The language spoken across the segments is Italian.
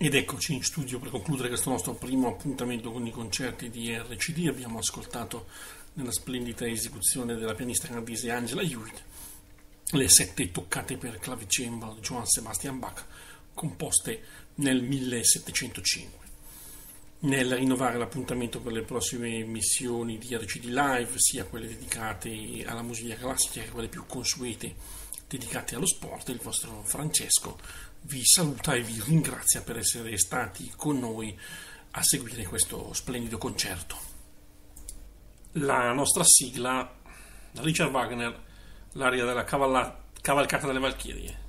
Ed eccoci in studio per concludere questo nostro primo appuntamento con i concerti di RCD. Abbiamo ascoltato nella splendida esecuzione della pianista canadese Angela Hewitt le sette toccate per clavicembalo di Johann Sebastian Bach, composte nel 1705. Nel rinnovare l'appuntamento per le prossime missioni di RCD Live, sia quelle dedicate alla musica classica che quelle più consuete dedicate allo sport, il vostro Francesco vi saluta e vi ringrazia per essere stati con noi a seguire questo splendido concerto. La nostra sigla, Richard Wagner, l'aria della cavalla- cavalcata delle Valchirie.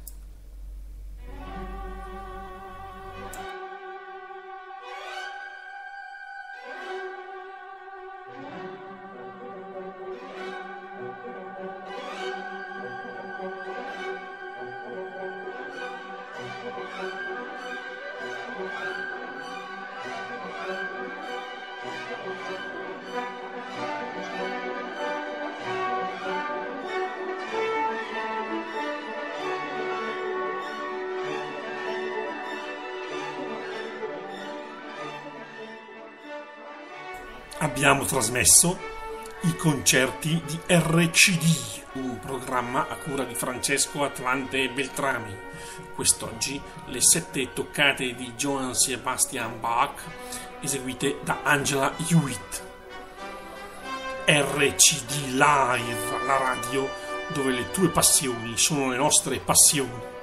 Abbiamo trasmesso i concerti di RCD, un programma a cura di Francesco Atlante Beltrami. Quest'oggi le sette toccate di Johann Sebastian Bach eseguite da Angela Hewitt. RCD Live, la radio dove le tue passioni sono le nostre passioni.